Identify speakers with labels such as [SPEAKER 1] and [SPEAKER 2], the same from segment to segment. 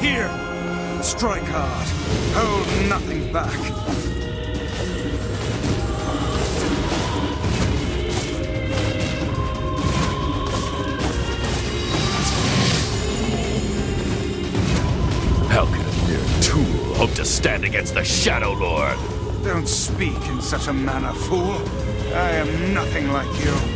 [SPEAKER 1] here! Strike hard. Hold nothing back.
[SPEAKER 2] How can a mere tool hope to stand against the Shadowlord?
[SPEAKER 1] Don't speak in such a manner, fool. I am nothing like you.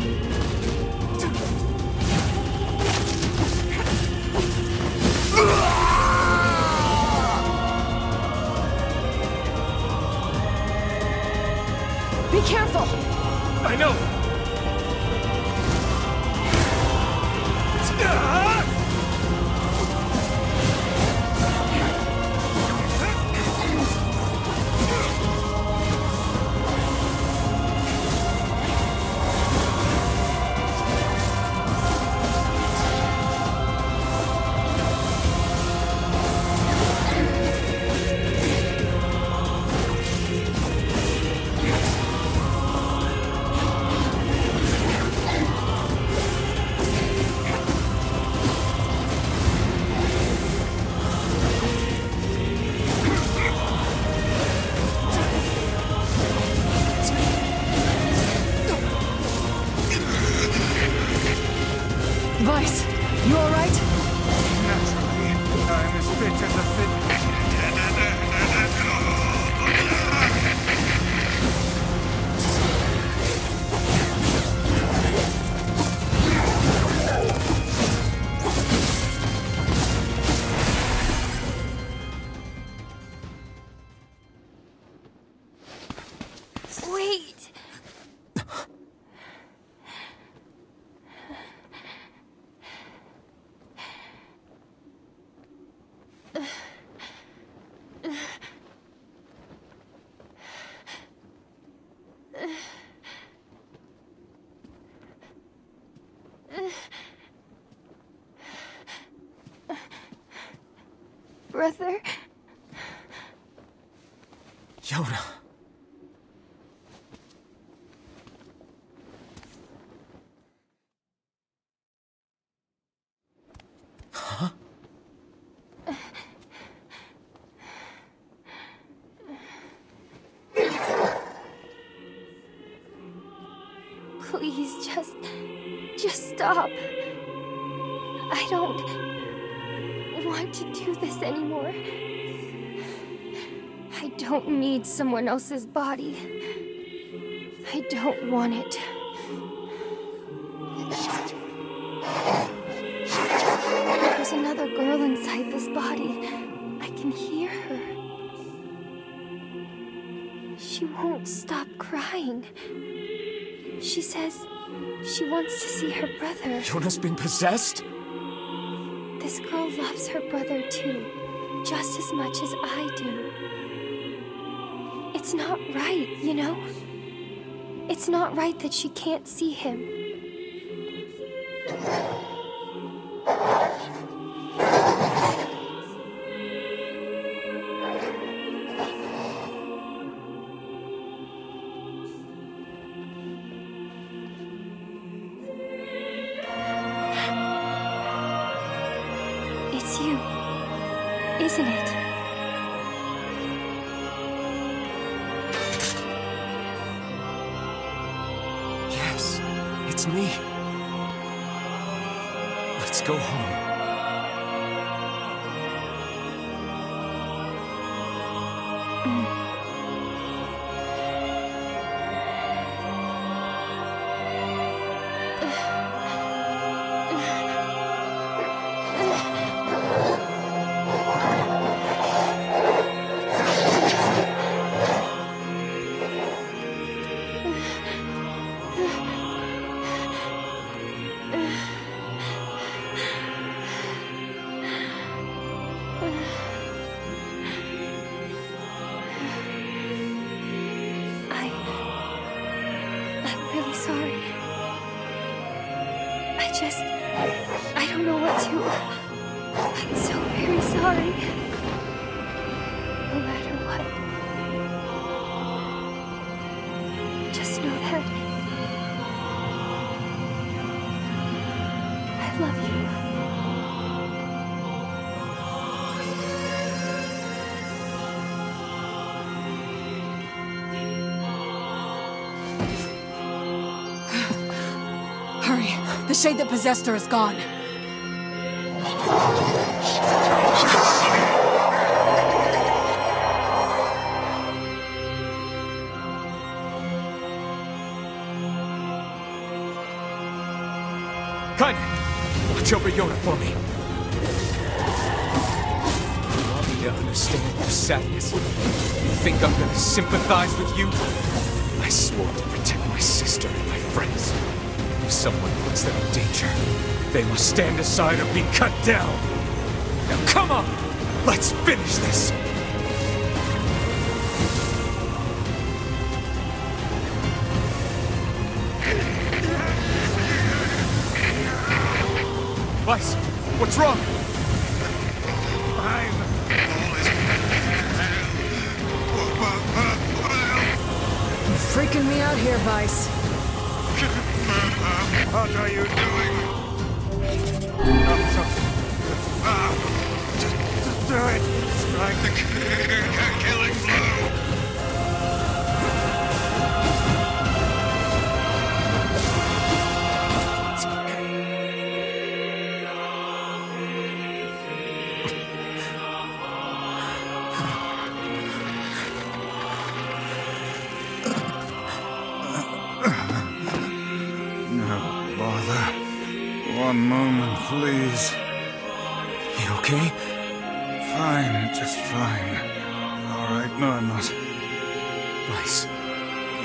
[SPEAKER 3] Brother? Yonah. Don't need someone else's body. I don't want it. There's another girl inside this body. I can hear her. She won't stop crying. She says she wants to see her brother.
[SPEAKER 1] Yonah's been possessed?
[SPEAKER 3] This girl loves her brother too, just as much as I do. It's not right, you know? It's not right that she can't see him. It's you, isn't it?
[SPEAKER 4] The shade that possessed her is gone.
[SPEAKER 5] Kaine! Watch over Yonah for me. You want me to understand your sadness? You think I'm gonna sympathize with you? I swore to protect my sister and my friends. If someone puts them in danger, they must stand aside or be cut down. Now come on! Let's finish this! Weiss, what's wrong? I'm...
[SPEAKER 4] You're freaking me out here, Weiss.
[SPEAKER 5] What are you doing? Officer. Ah, just, just do it. Strike the killing blow.
[SPEAKER 1] Please.
[SPEAKER 5] You okay?
[SPEAKER 1] Fine, just fine. All right, no, I'm not.
[SPEAKER 5] Weiss.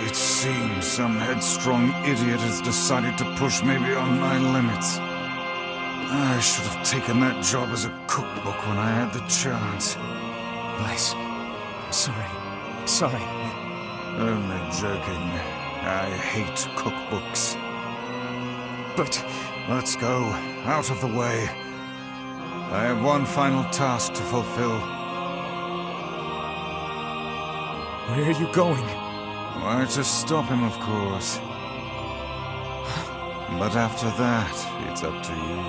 [SPEAKER 1] It seems some headstrong idiot has decided to push me beyond my limits. I should have taken that job as a cookbook when I had the chance.
[SPEAKER 5] Weiss. I'm sorry. I'm sorry.
[SPEAKER 1] Only joking. I hate cookbooks.
[SPEAKER 5] But
[SPEAKER 1] Let's go. Out of the way. I have one final task to fulfill.
[SPEAKER 5] where are you going?
[SPEAKER 1] Why, to stop him, of course. But after that, it's up to you.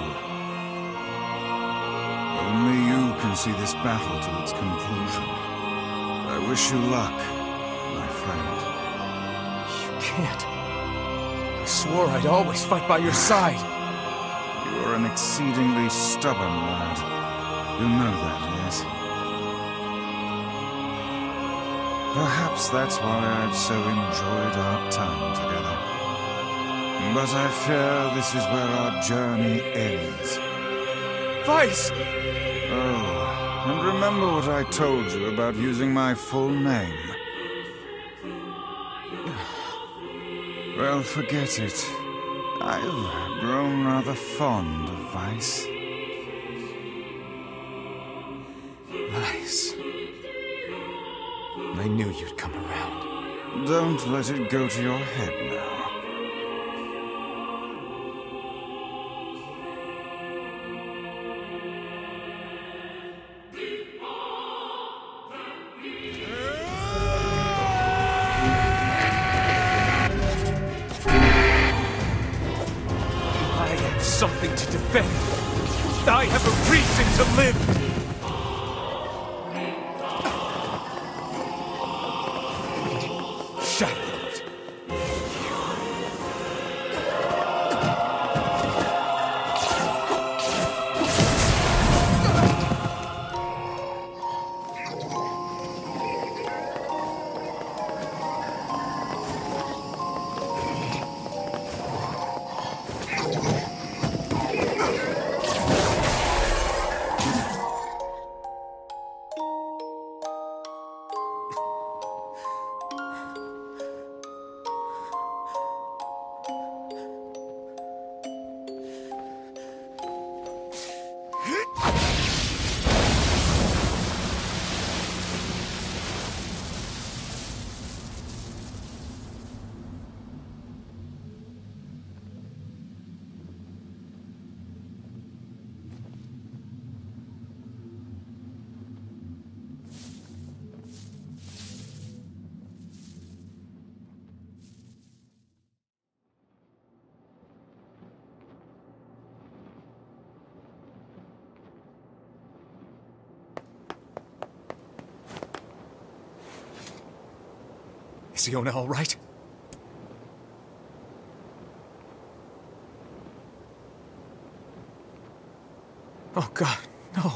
[SPEAKER 1] Only you can see this battle to its conclusion. I wish you luck, my friend.
[SPEAKER 5] You can't. Swore I'd always fight by your side.
[SPEAKER 1] You are an exceedingly stubborn lad. You know that, yes? Perhaps that's why I've so enjoyed our time together. But I fear this is where our journey ends.
[SPEAKER 5] Weiss!
[SPEAKER 1] Oh, and remember what I told you about using my full name. Well, forget it. I've grown rather fond of Weiss.
[SPEAKER 5] Weiss. I knew you'd come around.
[SPEAKER 1] Don't let it go to your head now.
[SPEAKER 5] To defend. I have a reason to live. Siona all right? Oh god, no.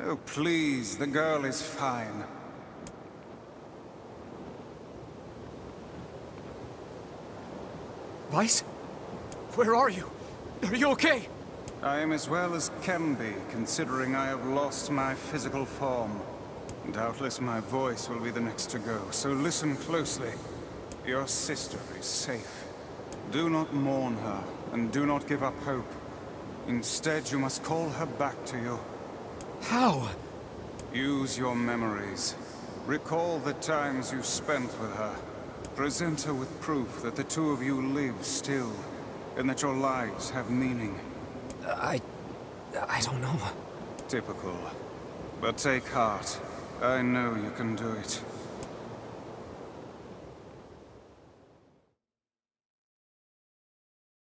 [SPEAKER 1] Oh, please, the girl is fine.
[SPEAKER 5] Weiss? Where are you? Are you okay?
[SPEAKER 1] I am as well as can be, considering I have lost my physical form. Doubtless my voice will be the next to go, so listen closely. Your sister is safe. Do not mourn her, and do not give up hope. Instead, you must call her back to you.
[SPEAKER 5] How?
[SPEAKER 1] Use your memories. Recall the times you spent with her. Present her with proof that the two of you live still, and that your lives have meaning.
[SPEAKER 5] I... I don't know.
[SPEAKER 1] Typical. But take heart. I know you can do it.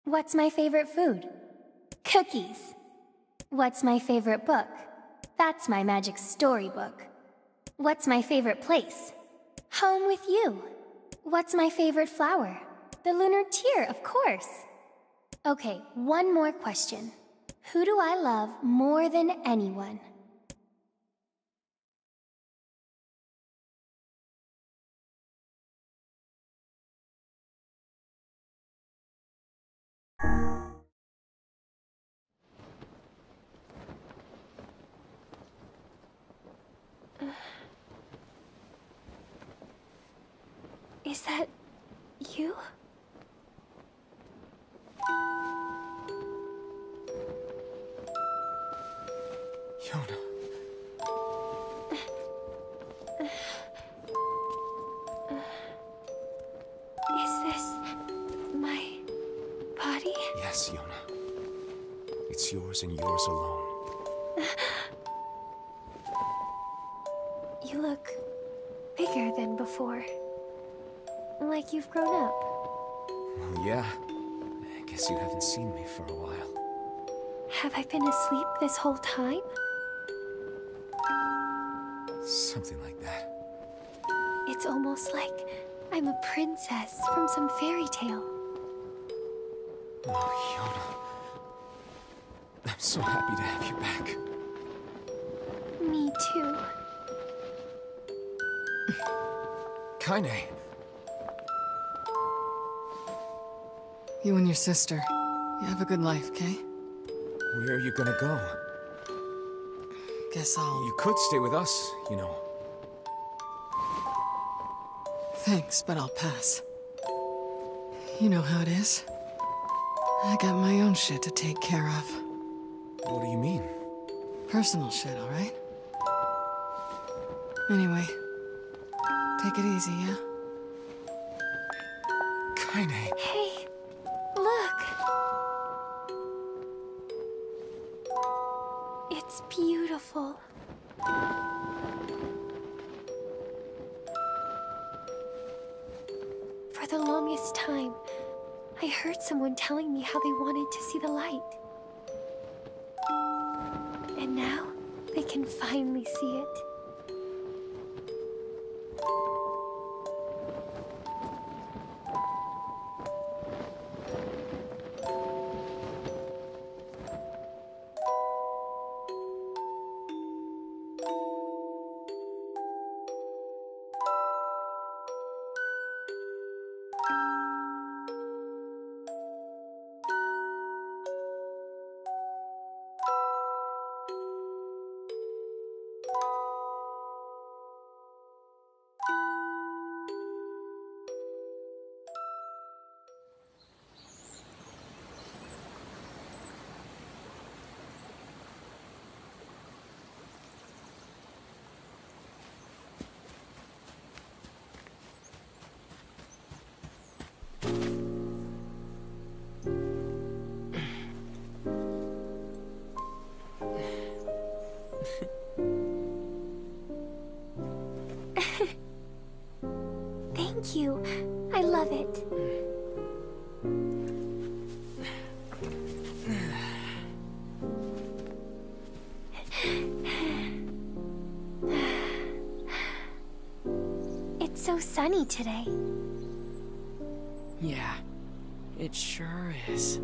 [SPEAKER 3] What's my favorite food? Cookies. What's my favorite book? That's my magic storybook. What's my favorite place? Home with you. What's my favorite flower? The lunar tear, of course. Okay, one more question. Who do I love more than anyone? That you?
[SPEAKER 5] Yonah.
[SPEAKER 3] Is this my body?
[SPEAKER 5] Yes, Yonah. It's yours and yours alone.
[SPEAKER 3] You look bigger than before. Like you've grown up.
[SPEAKER 5] Well, yeah. I guess you haven't seen me for a while.
[SPEAKER 3] Have I been asleep this whole time?
[SPEAKER 5] Something like that.
[SPEAKER 3] It's almost like I'm a princess from some fairy tale.
[SPEAKER 5] Oh, Yonah. I'm so happy to have you back.
[SPEAKER 3] Me too.
[SPEAKER 5] Kaine.
[SPEAKER 4] You and your sister. You have a good life, Kay?
[SPEAKER 5] Where are you gonna go?
[SPEAKER 4] Guess I'll...
[SPEAKER 5] You could stay with us, you know.
[SPEAKER 4] Thanks, but I'll pass. You know how it is. I got my own shit to take care of.
[SPEAKER 5] What do you mean?
[SPEAKER 4] Personal shit, alright? Anyway, take it easy, yeah?
[SPEAKER 5] Kaine.
[SPEAKER 3] Hey, It's beautiful. For the longest time, I heard someone telling me how they wanted to see the light. And now, they can finally see it. Thank you. I love it. It's so sunny today.
[SPEAKER 4] Yeah, it sure is.